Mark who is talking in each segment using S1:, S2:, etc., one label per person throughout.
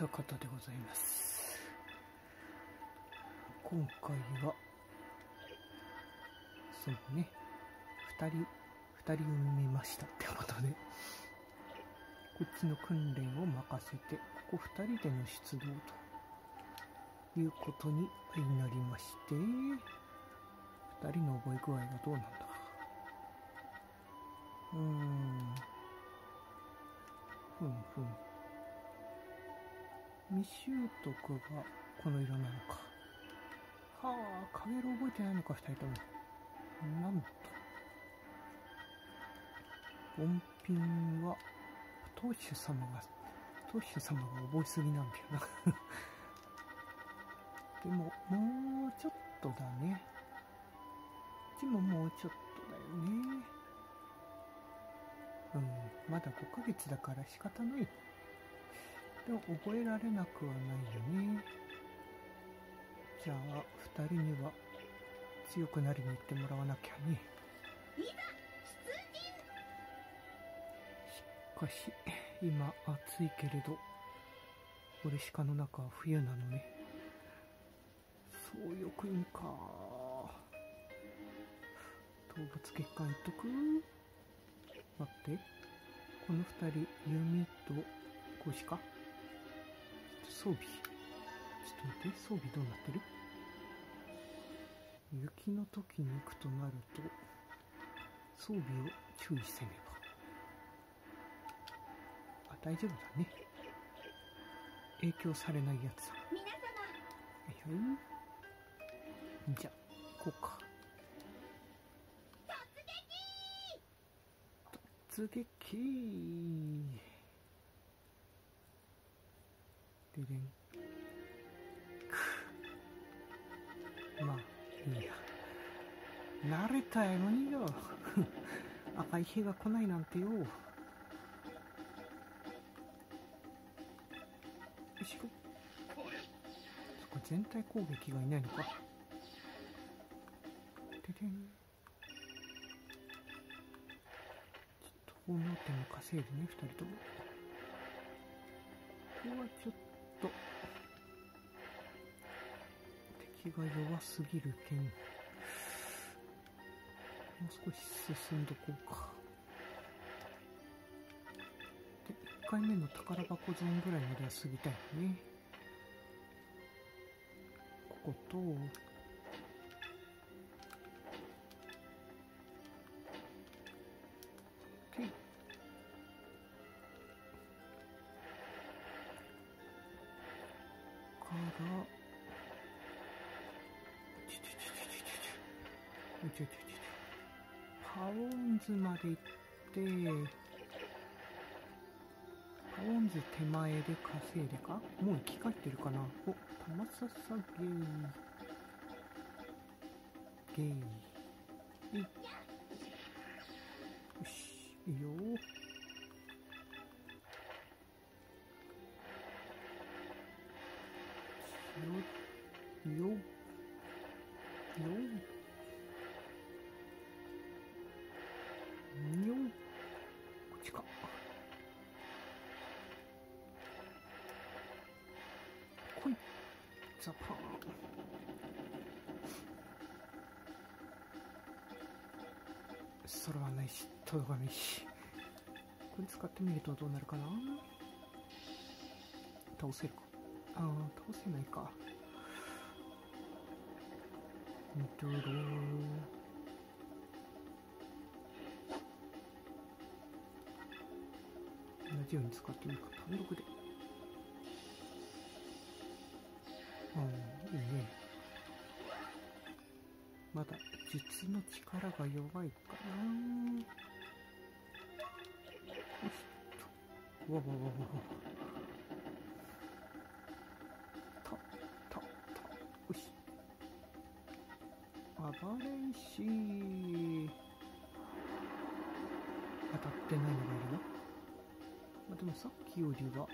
S1: 坂田でございます。今回はそうね2人2人産みましたってことでこっちの訓練を任せてここ2人での出動ということになりまして2人の覚え具合がどうなんだ。うーん。ふんふん。未習得がこの色なのか。はあ影色覚えてないのか2人とも。なんと。音品は当主様が当主様が覚えすぎなんだよな。でももうちょっとだね。こっちももうちょっとだよね。うんまだ5ヶ月だから仕方ない。でも覚えられなくはないよね。じゃあ2人には強くなりに行ってもらわなきゃね。
S2: いざ出陣。
S1: しかし今暑いけれど俺鹿の中は冬なのね。そうよくんか動物血管いっとく。待って。この二人弓と腰か？装備。ちょっと待って装備どうなってる？雪の時に行くとなると装備を注意せねばあ大丈夫だね。影響されないやつ。だ
S2: 皆様。
S1: はいはい。じゃあこうか。突撃ででんくまあいいや。慣れたやのによ。赤い日が来ないなんてよ。よしこそこ全体攻撃がいないのか。ででん。ちょっと奉納点を稼いでね二人とも。ここはちょっと敵が弱すぎるけん。もう少し進んどこうか。で1回目の宝箱ゾーンぐらいまでは過ぎたいね。ここと。からちょちょちょパオンズまで行ってパオンズ手前で稼いでか？もう生き返ってるかな？お玉ささゲイゲイいよしいいよ。よよよよし。これ使ってみるとどうなるかな？倒せるか？ああ倒せないか。ドロー同じように使ってみるか。単独で。うんいいね。まだ術の力が弱いかな。わわわわわたたたよし暴れ石当たってないのがいるな、まあ、でもさっきよりは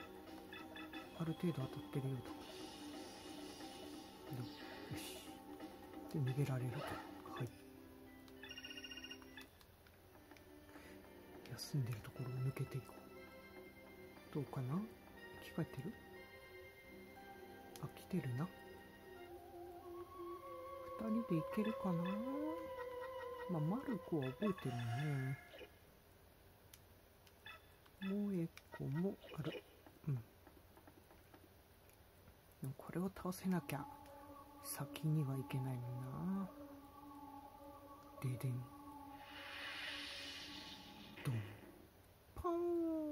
S1: ある程度当たってるようだよし。で逃げられると。はい。休んでるところを抜けていこう。どうかな？生き返ってる？あ来てるな。二人でいけるかな？まあマルコは覚えてるね。萌え子もある。うん。でもこれを倒せなきゃ先にはいけないもんな。ででん。ドン。ポーン。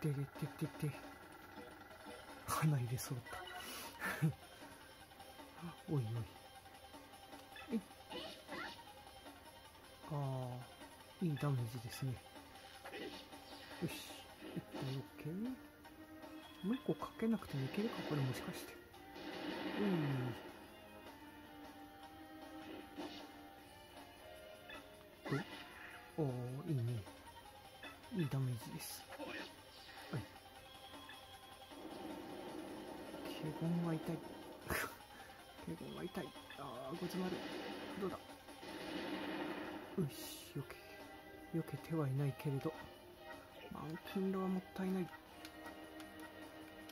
S1: ででででで花入れ揃った。おいおい。えああいいダメージですね。よし。一個オッケー。もう一個かけなくてもいけるか？これもしかして。う？んおおいいね。いいダメージです。ケゴンは痛い。ケゴンは痛い。ああごつまる。どうだ？よしよけよけてはいないけれど。満金炉はもったいない。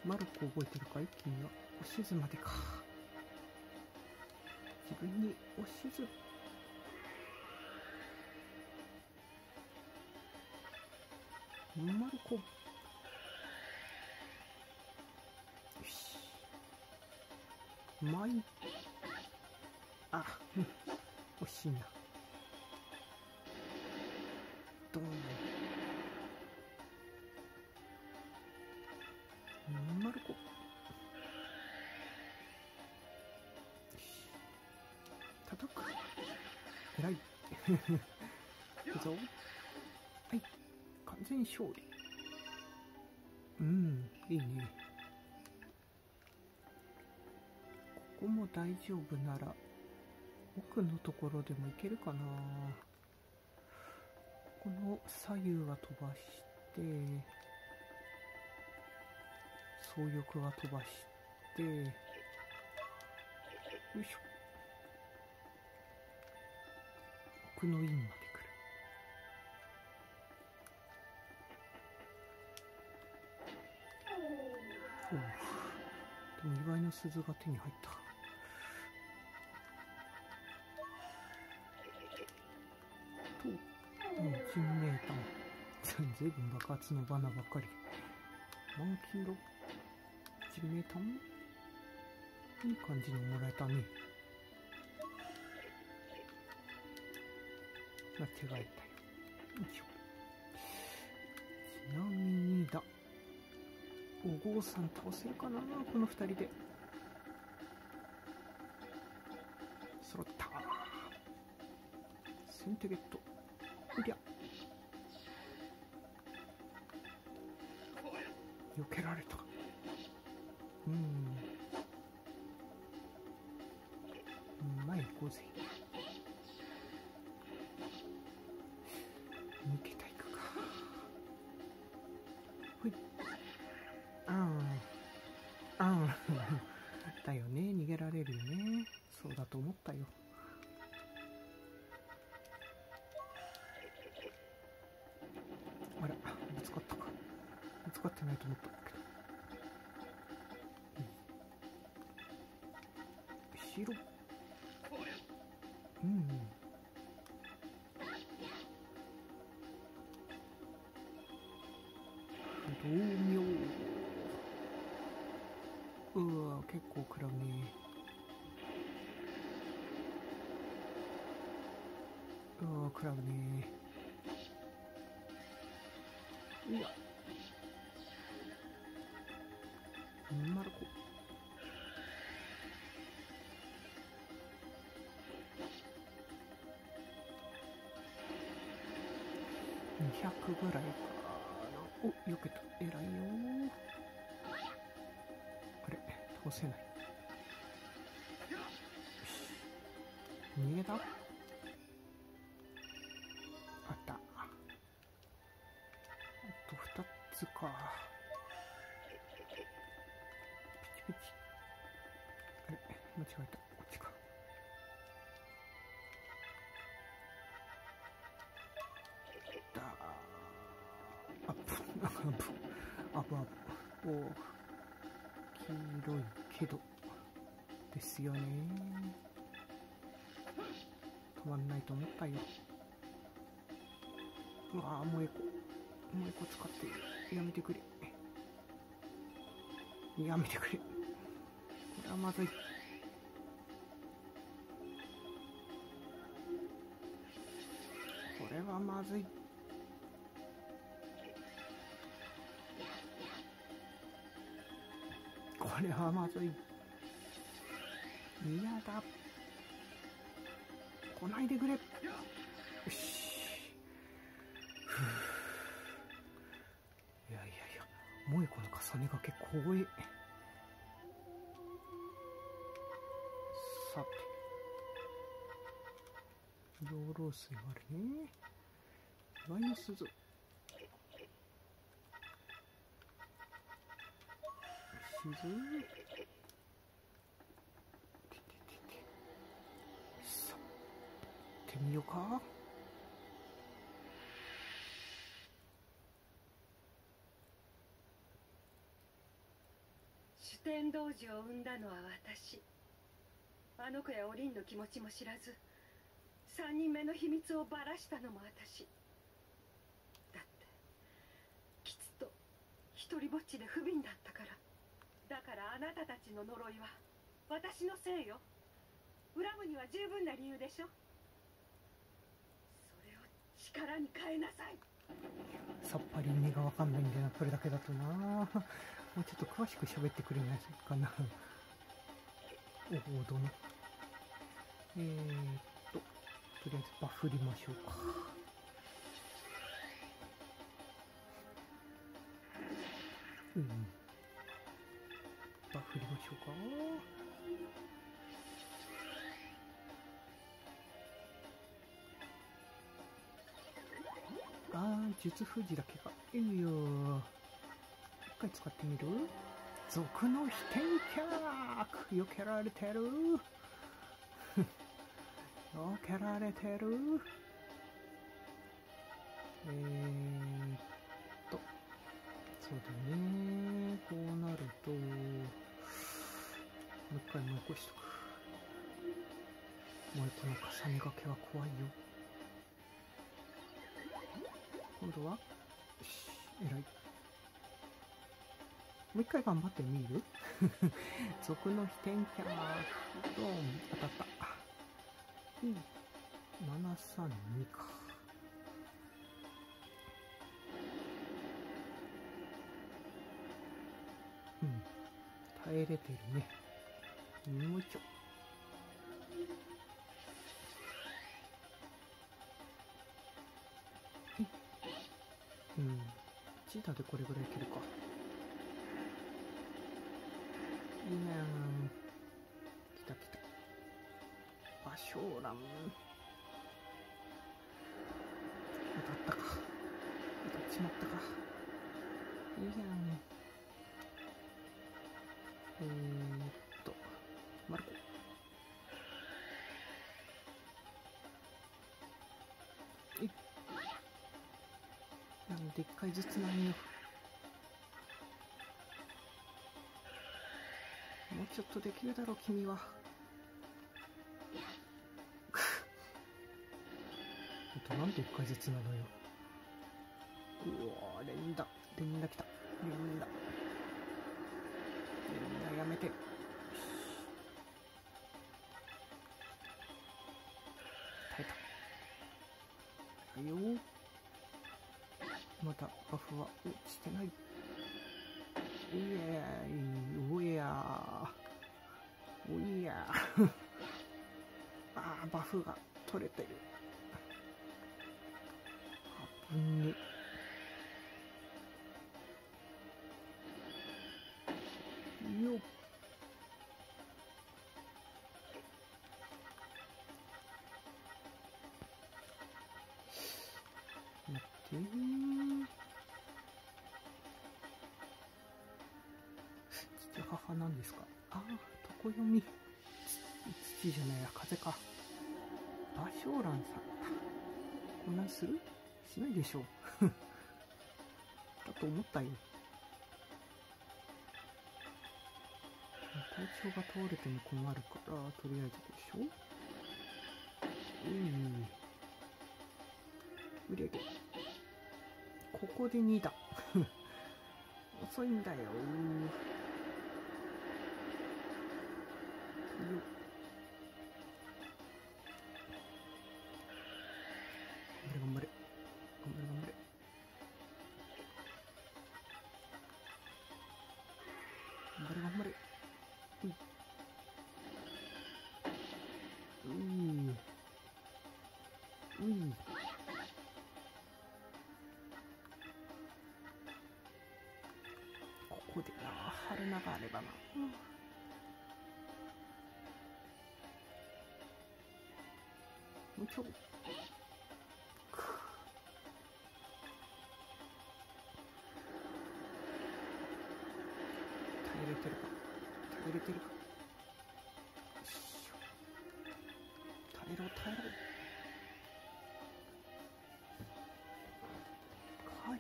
S1: マルコ覚えてるかい？君は。おしずまでか。自分におしず。マルコ。しいな。ドーンマルコよし叩く偉い。いくぞはい。完全勝利。うん。いいね。ここも大丈夫なら奥のところでもいけるかな。この左右は飛ばして総翼は飛ばしてよいしょ。奥の院まで来る。おう。でも意外な鈴が手に入った。うん人名弾ずいぶん爆発の罠ばっかり。満金ロ？人名弾いい感じのもらえたね。間違えたよ。よいしょ。ちなみにだ。お郷さん倒せるかなこの二人で。揃った。先手ゲット。かってないと思ったん。だけど、うん、後ろうん。200ぐらいか。なおよけた。偉いよあれ倒せない。よし。逃げた？アップアップアップお黄色いけどですよね。止まんないと思ったよ。うわーもうエコもうエコ使ってるやめてくれ。やめてくれ。これはまずい。これはまずい。これはまずい。嫌だ来ないでくれ。よし。ふう。いやいやいや萌子の重ねがけ光栄さて。養老水もあるね岩の鈴鈴ててててさあってみようか。
S3: 主天童子を産んだのは私。あの子やお凛の気持ちも知らず三人目の秘密をばらしたのも私。だってきつと一人ぼっちで不憫だったから。だからあなたたちの呪いは私のせいよ。恨むには十分な理由でしょ。それを力に変えなさい。
S1: さっぱり意味がわかんないんだよなこれだけだとな。もうちょっと詳しく喋ってくれないかな。おおどのえー、っととりあえずバフりましょうか。うん。バフりましょうかあー術封じだけがいいよ。一回使ってみる？賊の飛天脚避けられてる。避けられてる。えー。そうだね。こうなるともう一回もう一個しとく。もう一個の重ねがけは怖いよ。今度はよし偉い。もう一回頑張ってみる？賊の飛天キャードン当たった。うん。732か。耐えれてるね。もう一丁うん。チーターでこれぐらいいけるか。いいねん来た来た。芭蕉蘭なんで一回ずつなんよもうちょっとできるだろう君は。ほんとなんで一回ずつなのよ。うわー連打連打きた。連打。連打やめてフは落ちてないいやーおや。ーおいや。ー あーバフが取れてる。あぶね。よっ。待って。ー父母なんですか？ああ床読み。土じゃないや風か。芭蕉蘭さん。こんなんする？しないでしょう。だと思ったよ。体調が倒れても困るか。らとりあえずでしょ。うん。売れるここで2だ。遅いんだよ。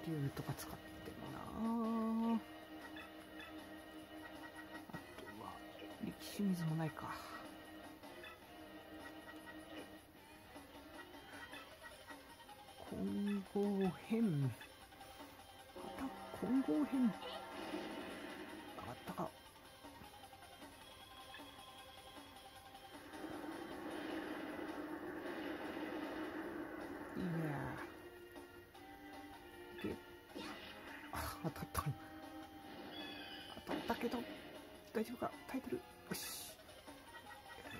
S1: 竜とか使ってるなあとは力士水もないか混合編また混合編けど。大丈夫か？耐えてるよし。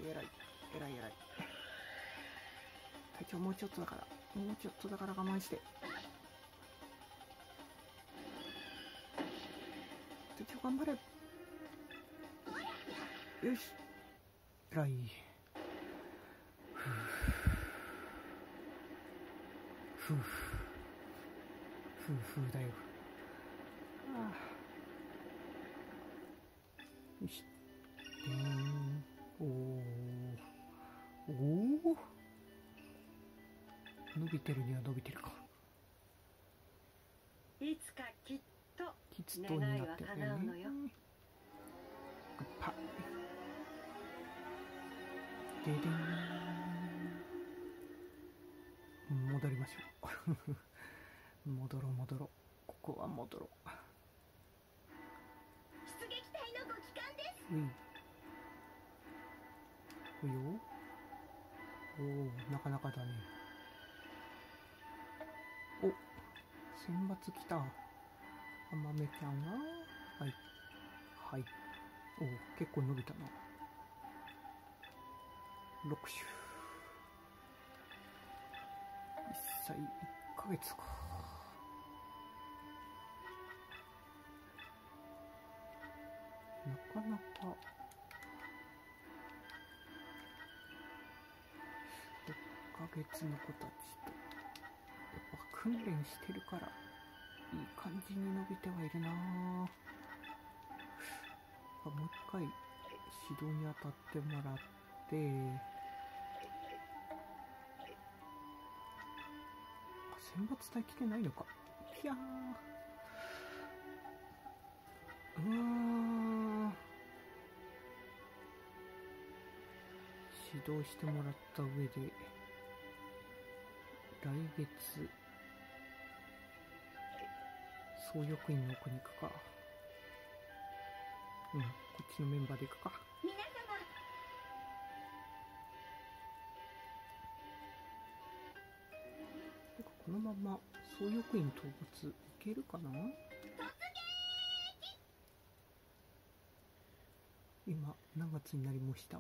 S1: えらい。えらいえらい。えらい体調もうちょっとだから。もうちょっとだから我慢して。体調頑張れ。よし。えらい。ふう。ふう。ふう。ふう。だよしょ。う 戻ろう戻ろう。ここは戻ろう。
S2: 出撃隊のご帰還です。
S1: ういおいよ。おおなかなかだね。お選抜来た。あまめちゃんがはい。はい。おお結構伸びたな。6種1歳1ヶ月か。なかなか6ヶ月の子たちとやっぱ訓練してるからいい感じに伸びてはいるな。もう一回指導に当たってもらって選抜隊来てないのか。いやー。うわー指導してもらった上で来月総翼員の奥に行くか。うんこっちのメンバーで行くか。のまま総翼員討伐いけるかな？今何月になりました？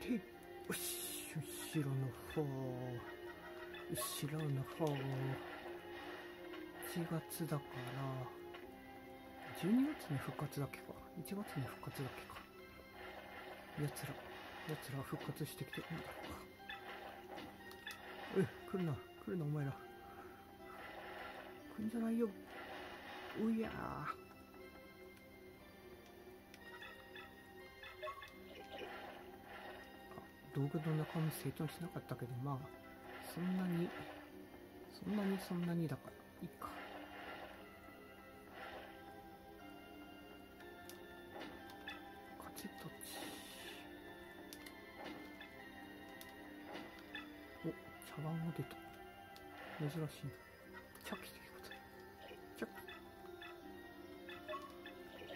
S1: で後後ろの方後ろの方。1月だから12月に復活だけか？1月に復活だけか？やつら。やつら復活してきてるんだろう。かえ来るな来るなお前ら。来んじゃないよ。うやー。あ道具の中身成長しなかったけどまあそんなにそんなにそんなにだからいいか。珍しいな。チャキってことで。チャキ。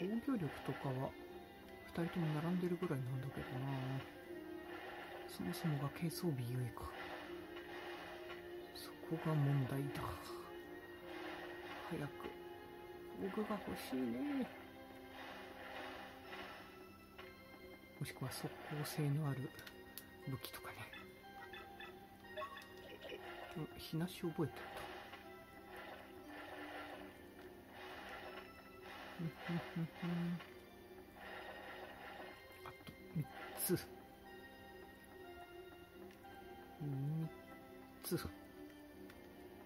S1: 防御力とかは2人とも並んでるぐらいなんだけどな。そもそもが軽装備ゆえか。そこが問題だ。早く僕が欲しいね。もしくは速攻性のある武器とかねうんひなし覚えてると。あと3つ。3つ。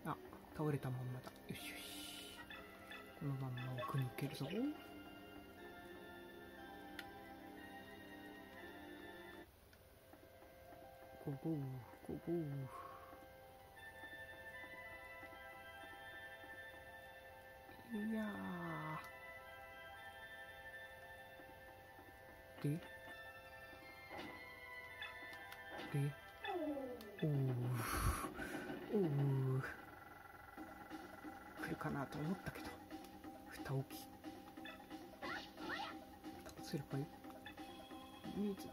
S1: あ倒れたまんまだ。よしよし。このまんま奥に行けるぞ。ゴーゴーででおーおー来るかなと思ったけど蓋置き蓋すればいい水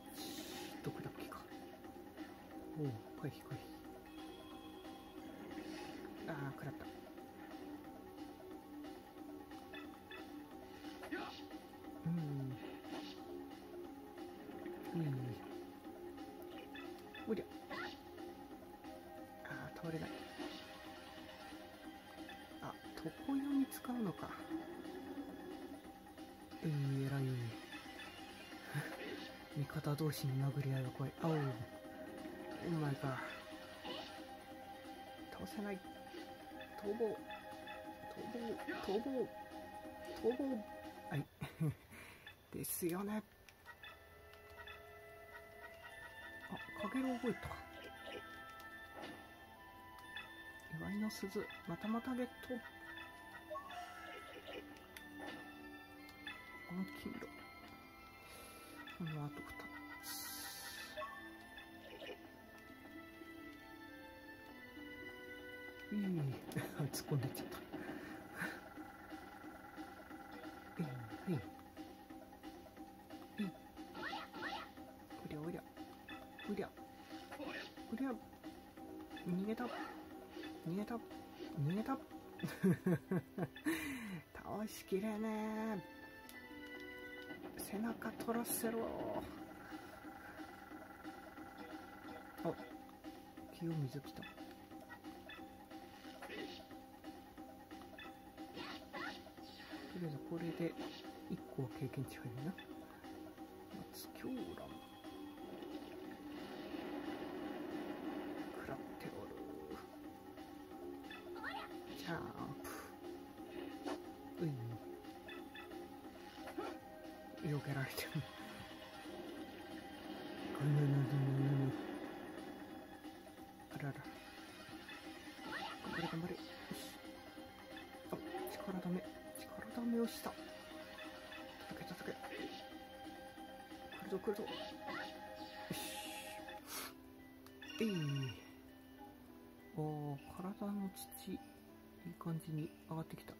S1: どこだっけか。おお回避回避床読み使うのか。うん偉い 味方同士の殴り合いは怖い。あおうお前か。倒せない。逃亡。逃亡。逃亡。逃亡。はい。ですよね。あかげろう覚えた。祝いの鈴。またまたゲット本気色。このあと2つ。いい。突っ込んでっちゃった。えいはい。おりゃおりゃ。おりゃ。おりゃ。逃げた。逃げた。逃げた。倒しきれねえ。背中取らせろ。あ清水来た。とりあえずこれで1個は経験値入るな。松狂乱。食らっておる。ジャンプ。避けられてる。ぐぬぬぬぬぬぬあらら。頑張れ頑張れ。あ力ダメ力ダメをした。叩け叩け。来るぞ来るぞ。よし。えい。おー体の土。いい感じに上がってきた。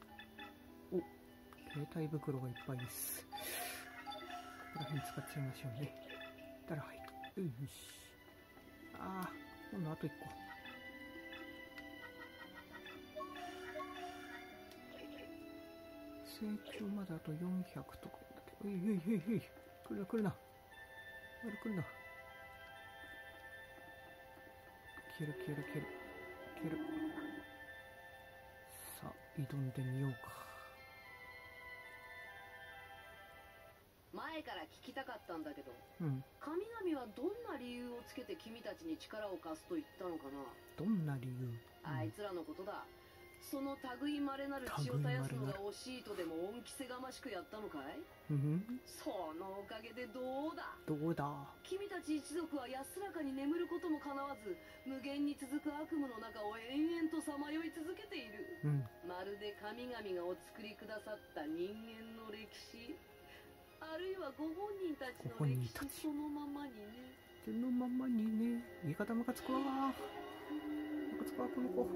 S1: お携帯袋がいっぱいです。ここら辺使っちゃいましょうねたらはいよしああ今度あと1個成長まであと400とかだけど、おいおいおいおい、来るな来るな。来る来るな。消える消える消える。消える。さあ、挑んでみようか。
S4: 聞きたかったんだけど
S1: うん。
S4: 神々はどんな理由をつけて君たちに力を貸すと言ったのかな、
S1: どんな理由？
S4: あいつらのことだ。その類まれなる血を絶やすのが惜しいとでも恩着せがましくやったのかい？
S1: うん。
S4: そのおかげでどうだ？
S1: どうだ？
S4: 君たち一族は安らかに眠ることもかなわず無限に続く悪夢の中を延々とさまよい続けている。
S1: うん。
S4: まるで神々がお作りくださった人間の歴史あるいはご本人たちの歴史そのままにね。
S1: そのままにね、味方ムカつくわ。つかこの子。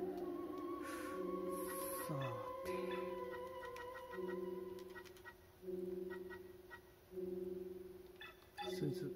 S1: さて。鈴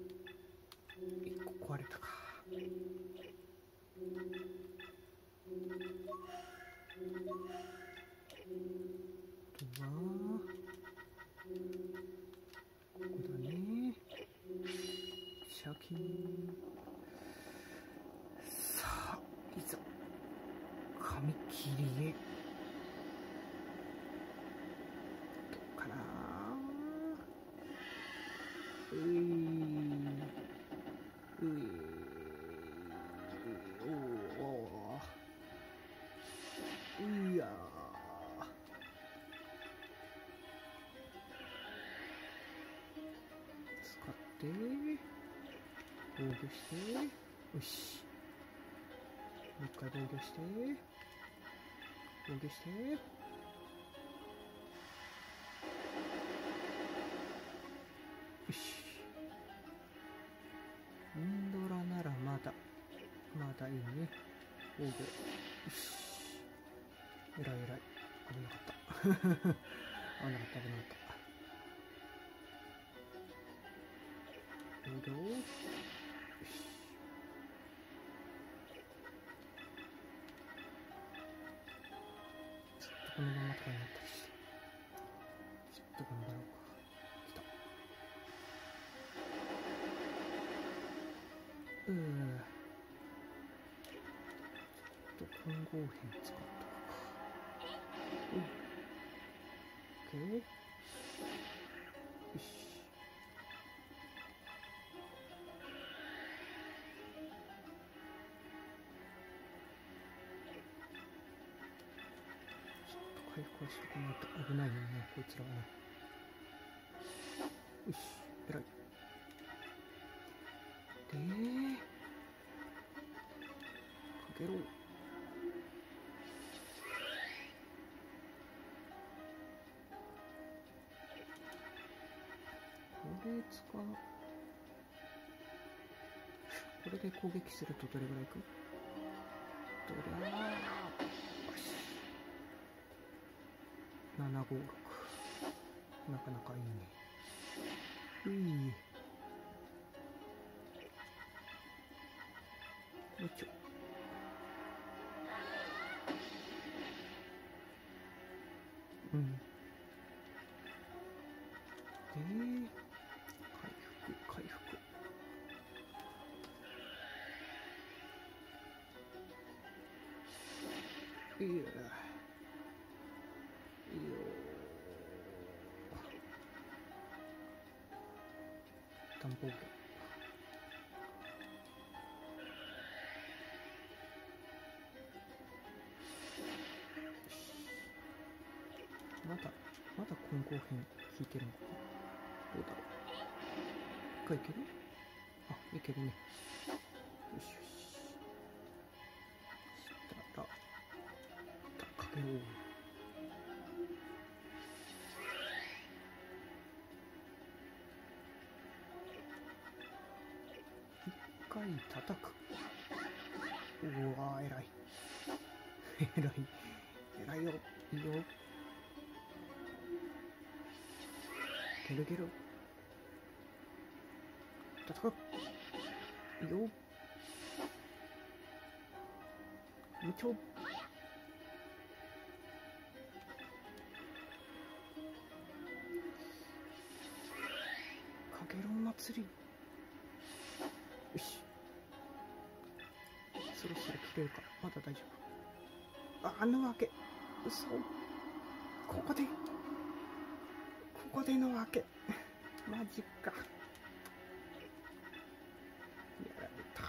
S1: よしもう一回防御して防御し。てよし。インドラならまだまだいいね防御よしえらいえらい危なかった。危なかった危なかった。防御このままとかになったりして。ちょっと頑張ろうか。来たうーちょっと混合編使っとくか。うん。OK 回復はしとかないと危ないよねこいつらは。ねよし偉い。でかけろ。これ使う。これで攻撃するとどれぐらいいく？756なかなかいいねういよいしょうん。で回復回復。いや。いいよ担保権まだまだ混合編聞いてるのかな？どうだろう？一回いける？あいけるね。偉い。偉いよ。いいよ。いけるいける叩くいいよ。無調。かげろう祭り。よし。そろそろ切れるから。まだ大丈夫。あのわけ。嘘ここで。ここでのわけ。マジか。やられた。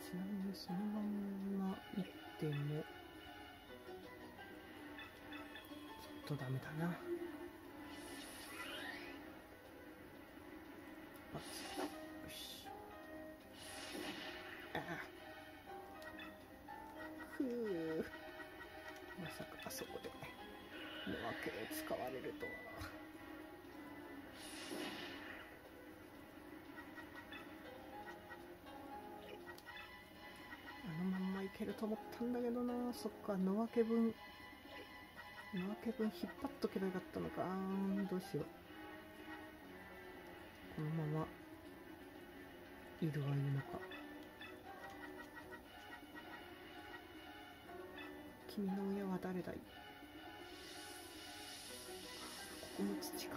S1: ちなみにそのまんま行ってもちょっとダメだな。ると思ったんだけどな。そっか野分け分野分け分引っ張っとけばよかったのか。あどうしよう。このままいるはいいのか。君の親は誰だい？ここも土か。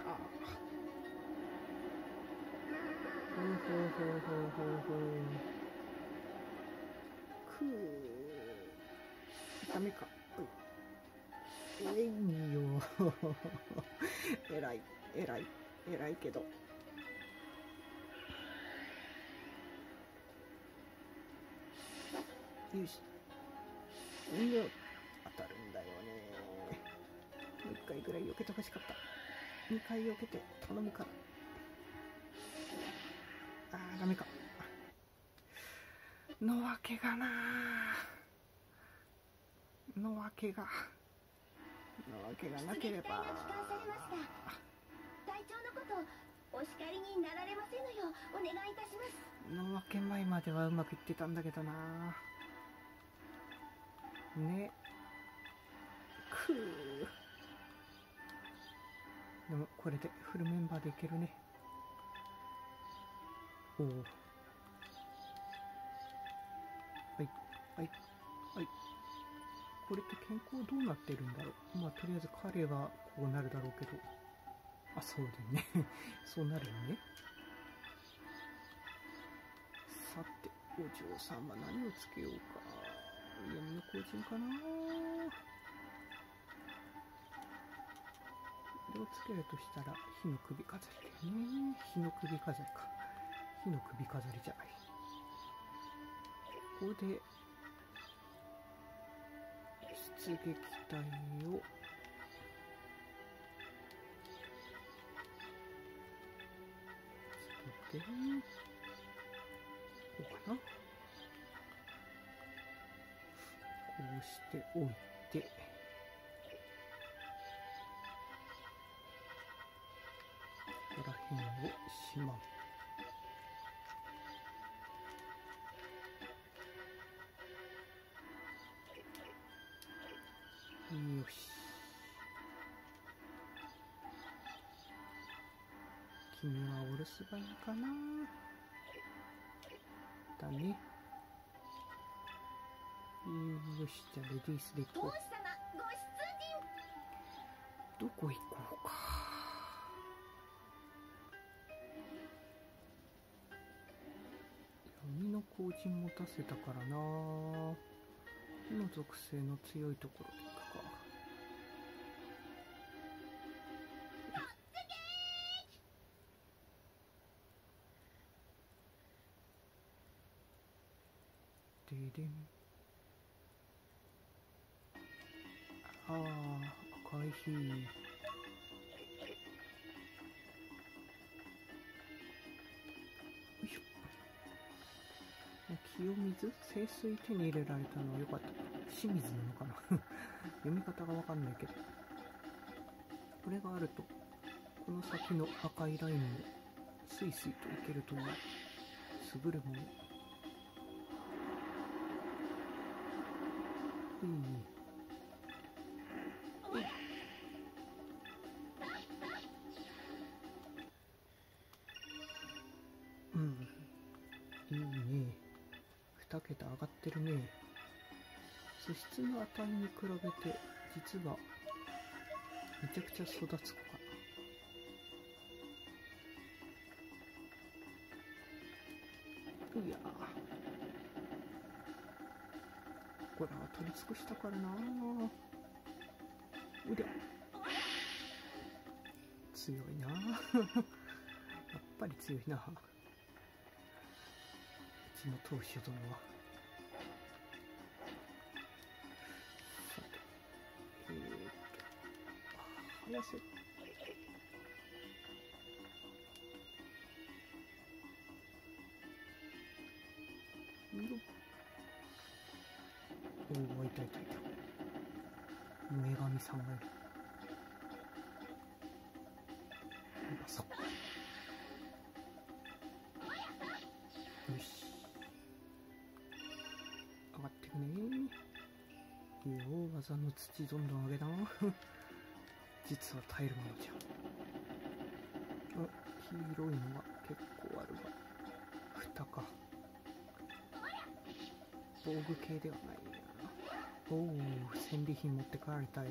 S1: ほうほうほうほうほうほう。くーダメか。えいよえら いえらいえらいけど。よし。うん当たるんだよねもう一回ぐらい避けてほしかった。二回避けて頼むから。あーダメか。のわけがなのわけが。のわけがなければ。
S2: ご絶対を帰されました隊長のことお叱りになられませぬようお願いいたします。
S1: のわけ前まではうまくいってたんだけどな。ね。くー。でもこれでフルメンバーでいけるね。おおこれって健康どうなってるんだろう？まあとりあえず彼はこうなるだろうけど。あそうだよね。そうなるよね。さてお嬢様何をつけようか。闇の光人かな。これをつけるとしたら火の首飾りだよね。火の首飾りか。火の首飾りじゃない。ここで出撃隊をつけてこうかなこうしておいてはお留守番かな。だね。よしじゃあレディースで行こうどこ行こうか。闇の光人持たせたからな。火の属性の強いところででんああ赤い。よいしょ。清水清水手に入れられたのは良かった。清水なのかな？読み方がわかんないけど。これがあるとこの先の赤いラインをスイスイといけるという優れもの。うん。いいね2桁上がってるね素質の値に比べて実はめちゃくちゃ育つ子かくしたからな。うりゃ強いな。やっぱり強いな。うちの当主殿は。さてえー、っと。あ技の土どんどん上げたな。実は耐えるものじゃ。あ黄色いのが結構あるわ。蓋か。防具系ではないな。おお戦利品持って帰れたよ。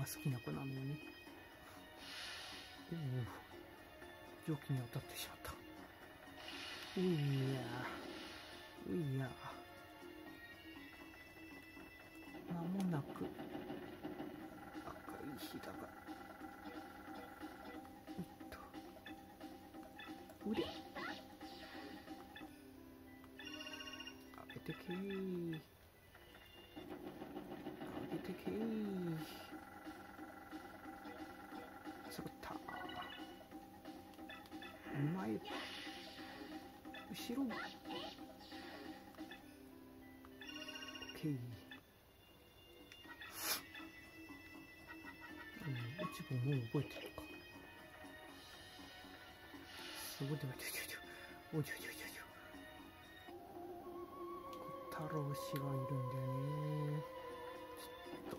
S1: が好きな子なのよね。おお蒸気に当たってしまった。ういやういや後ろ OK うん。落ち葉もう覚えてるか。そうでおちょちょちょおちょちょちょちょ太郎氏がい。るんだよねちょっと。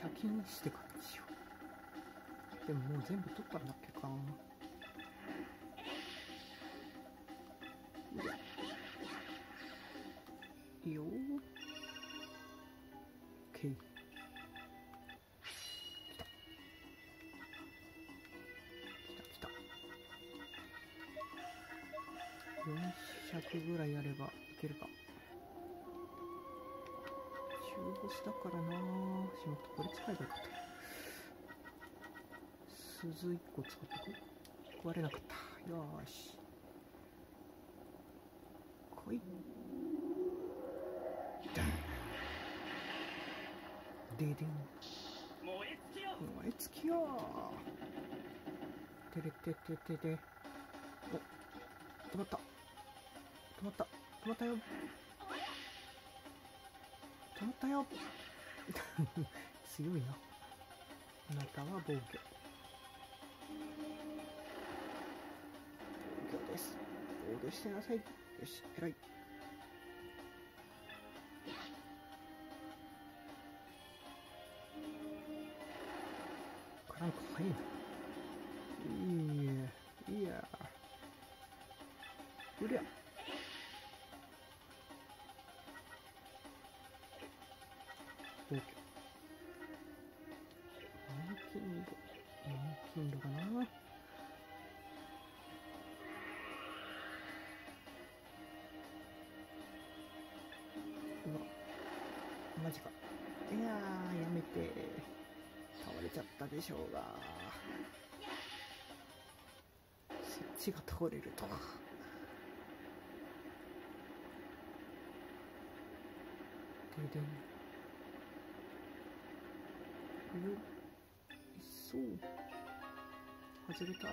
S1: 借金してからにしようでももう全部取ったんだっけか。だからなしまったこれ使えばよかった鈴1個使ってく壊れなかったよし来いででん
S5: 燃え尽きよ
S1: 燃え尽きよてれててててお止まった止まった止まったよ止まったよ。強いなあなたは防御防御です。防御してなさい。よし偉い。なんか早いな。いやいや。うりゃ。ちゃったでしょうが。そっちが倒れると。はででよっそう。外れた。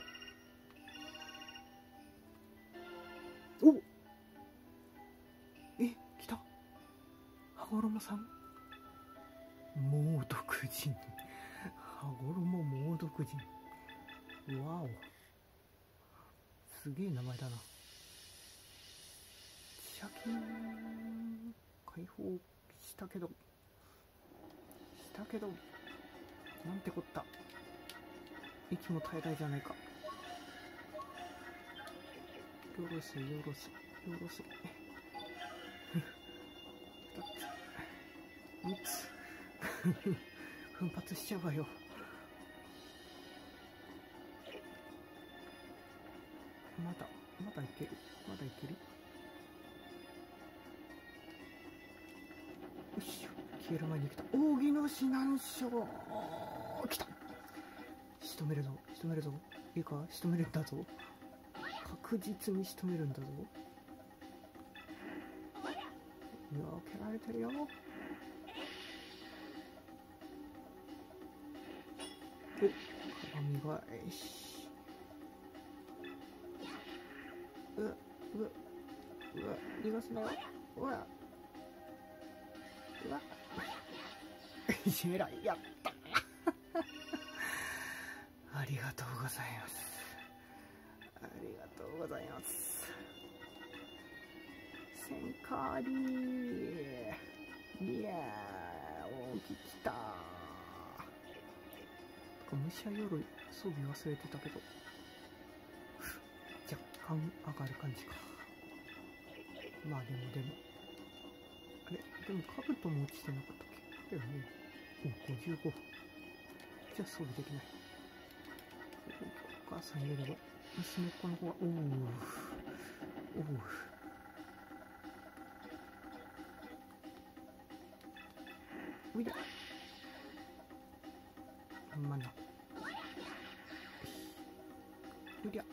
S1: おえ来た。羽衣さん。猛毒人。羽衣猛毒人。わお。すげえ名前だな。シャキン解放したけど。したけどなんてこった。息も絶えないじゃないか。よろすよろすよろす二つ三つ奮発しちゃうわよ。だいける？まだいける？よいしょ。消える前に来た。扇の指南書来た。仕留めるぞ。仕留めるぞ。いいか？仕留めるんだぞ。確実に仕留めるんだぞ。よけられてるよ。お鏡がえし。うわうわ逃がすなよ。うわ。うわ。えらやったありがとうございます。ありがとうございます。センカーリー。いやー大ききた。ー武者鎧。装備忘れてたけど。若干上がる感じか。まあでもでもあれでも兜も落ちてなかったっけ？だよね。お55じゃあ装備できないお母さん入れれば娘っ子の方はおうおうおいで。まなうりゃ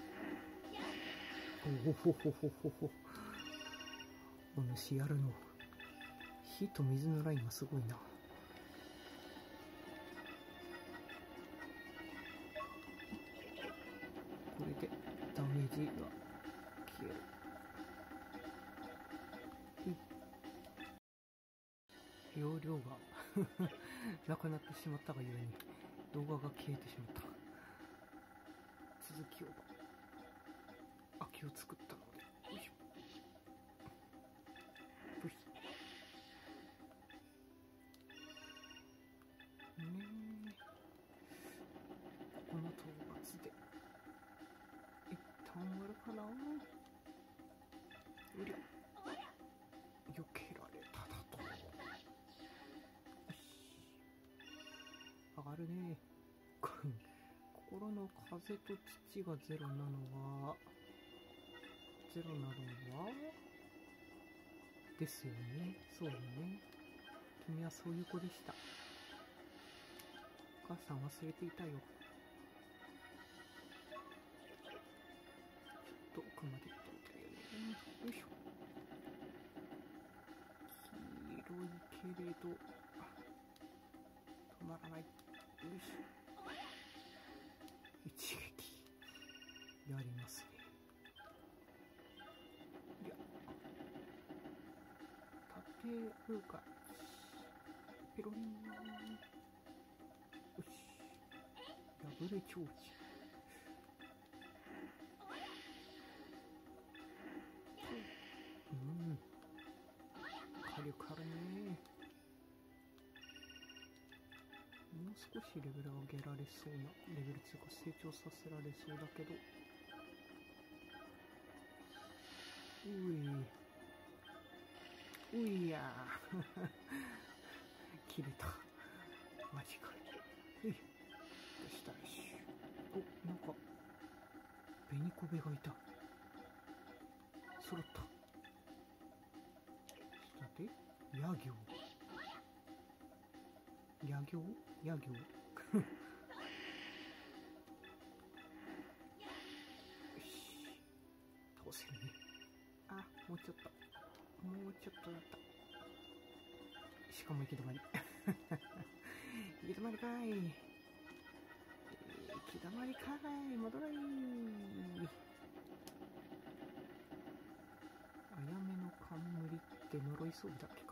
S1: おほほほほほほお主やるの火と水のラインがすごいな。これでダメージが消える。容量が なくなってしまったがゆえに動画が消えてしまった。続きを空きを作った上がるね。心の風と土がゼロなのはゼロなのはですよね。そうよね。君はそういう子でした。お母さん忘れていたよ。ちょっと奥まで行ってみたいよね。よいしょ。黄色いけれど止まらない。るし一撃やりますね。いや立てるかペロリンよし破れ長寿うんしレベル上げられそうなレベル2か成長させられそうだけど。うい。ういや。切れた。マジかうい。どうしたらし。おなんか紅コベがいた。揃った。ちょっと待って。ヤ行ヤ行ヤ行よし倒せるねあもうちょっと。もうちょっとだった。しかも行き止まり。行き止まりかい。行き止まりかい。戻れ。いあやめの冠って呪い装備だっけか。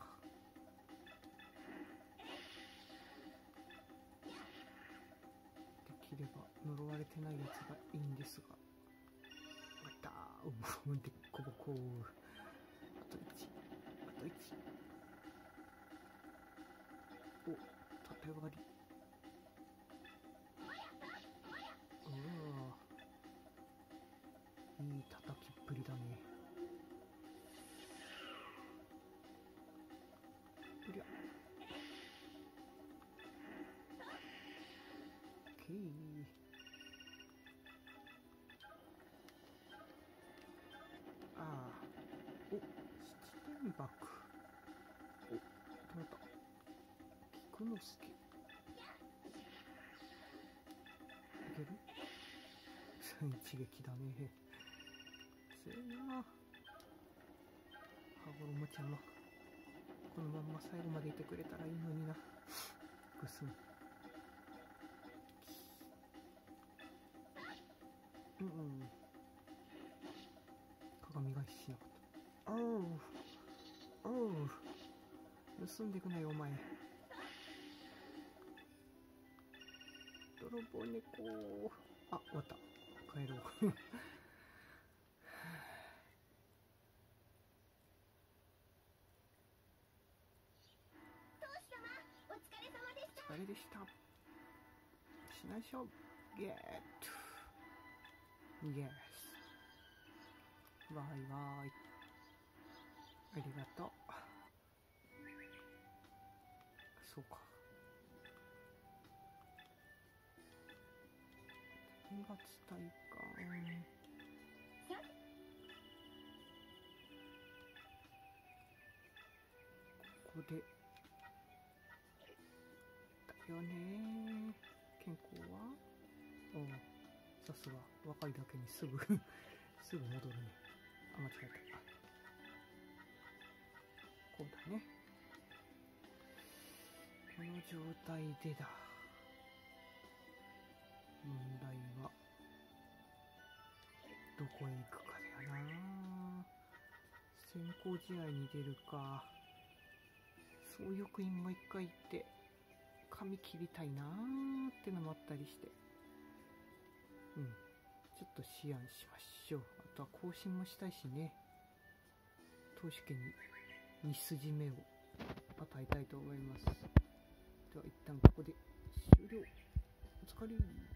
S1: てないやつがいいんですが。またうでっこぼこあと1あと1お縦割りうわいい叩きっぷりだねうりゃオバック。お止まった。菊之助。いける？一撃だね。せえな羽衣ちゃんもこのまんま最後までいてくれたらいいのにな。ぐすん。んでくなよお前。泥棒猫。あ終わった。帰ろう。
S2: お疲れ様でした？
S1: あれでした。しないしょうゲット。イエスバイバイ。ありがとう。そうか。天罰大官ここで。だよね。健康は？おうさすが。若いだけにすぐ。すぐ戻るね。あ間違えた。こうだね。この状態でだ。問題はどこへ行くかだよな。先行試合に出るか。総力院もう一回行って髪切りたいなーってのもあったりして。うん。ちょっと思案しましょう。あとは更新もしたいしね。投手家に2筋目を与えたいと思います。では一旦ここで終了。お疲れ。